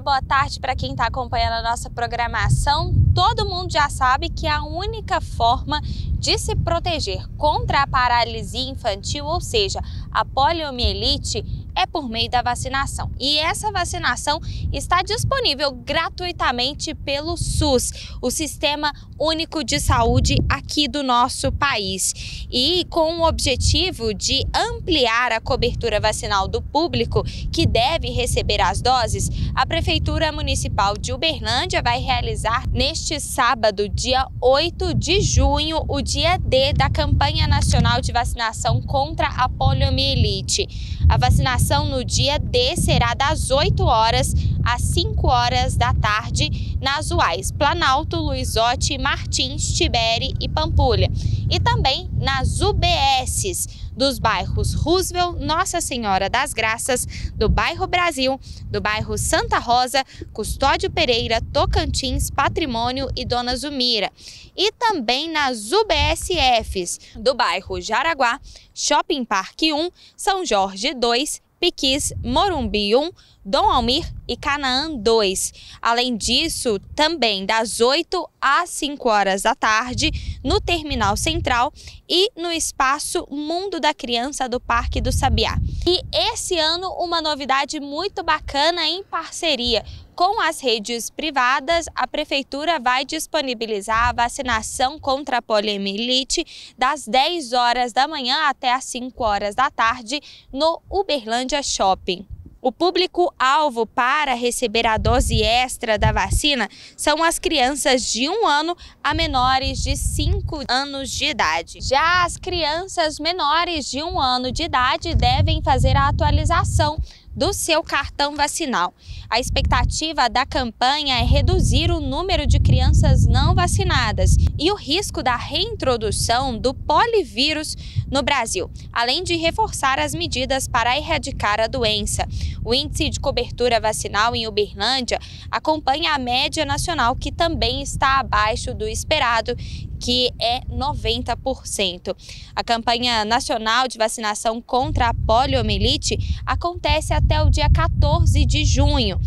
boa tarde para quem está acompanhando a nossa programação. Todo mundo já sabe que a única forma de se proteger contra a paralisia infantil, ou seja, a poliomielite, é por meio da vacinação. E essa vacinação está disponível gratuitamente pelo SUS, o Sistema Único de Saúde aqui do nosso país. E com o objetivo de ampliar a cobertura vacinal do público que deve receber as doses, a Prefeitura Municipal de Uberlândia vai realizar neste sábado, dia 8 de junho, o dia D da campanha nacional de vacinação contra a poliomielite. A vacinação no dia D será das 8 horas às 5 horas da tarde nas UAIs Planalto, Luizote, Martins, Tibere e Pampulha. E também nas UBSs dos bairros Roosevelt, Nossa Senhora das Graças, do bairro Brasil, do bairro Santa Rosa, Custódio Pereira, Tocantins, Patrimônio e Dona Zumira. E também nas UBSFs do bairro Jaraguá, Shopping Parque 1, São Jorge 2, Piquis, Morumbi 1, Dom Almir e Canaã 2. Além disso, também das 8 às 5 horas da tarde, no Terminal Central e no espaço Mundo da Criança do Parque do Sabiá. E esse ano, uma novidade muito bacana em parceria com as redes privadas, a Prefeitura vai disponibilizar a vacinação contra a poliomielite das 10 horas da manhã até as 5 horas da tarde no Uberlândia Shopping. O público-alvo para receber a dose extra da vacina são as crianças de um ano a menores de 5 anos de idade. Já as crianças menores de um ano de idade devem fazer a atualização do seu cartão vacinal. A expectativa da campanha é reduzir o número de crianças não vacinadas e o risco da reintrodução do polivírus no Brasil, além de reforçar as medidas para erradicar a doença. O índice de cobertura vacinal em Uberlândia acompanha a média nacional, que também está abaixo do esperado, que é 90%. A campanha nacional de vacinação contra a poliomielite acontece até o dia 14 de junho.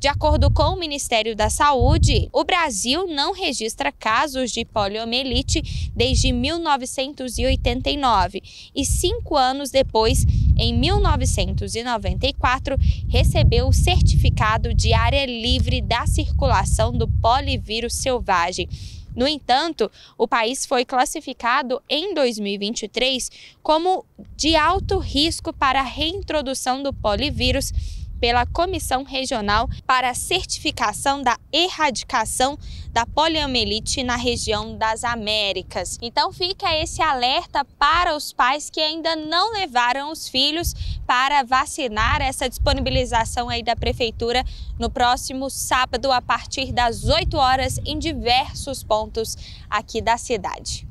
De acordo com o Ministério da Saúde, o Brasil não registra casos de poliomielite desde 1989 e cinco anos depois, em 1994, recebeu o certificado de área livre da circulação do polivírus selvagem. No entanto, o país foi classificado em 2023 como de alto risco para a reintrodução do polivírus pela Comissão Regional para a Certificação da Erradicação da Poliomielite na região das Américas. Então fica esse alerta para os pais que ainda não levaram os filhos para vacinar essa disponibilização aí da prefeitura no próximo sábado a partir das 8 horas em diversos pontos aqui da cidade.